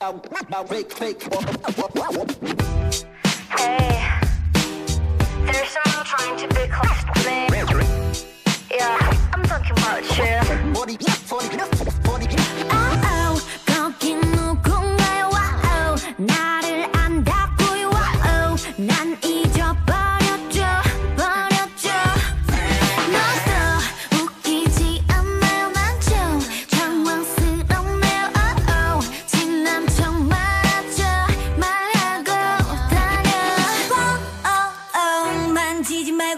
Fake, fake.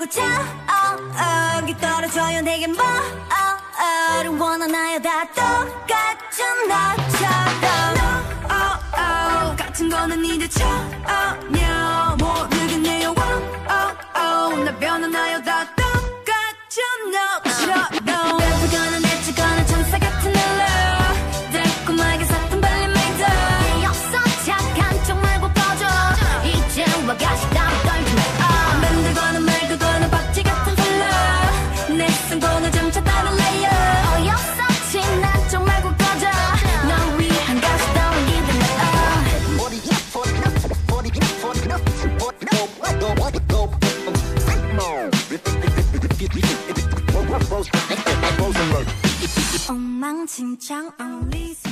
쳐 oh, oh. 귀 떨어져요. 내게 뭐 oh, oh. 를 원하나요? 다 똑같죠 나처럼. no, oh, oh. 같은 거는 이제 전혀 모르겠네요 oh, oh. 나 변하나요? 다 똑같죠 너처럼. 예쁘거나 내치거나 천사 같은 헬로 달콤하게 사탕 발린 메이드 없어 착한 척 말고 꺼져 이제 와가시 땀 엉망진창 only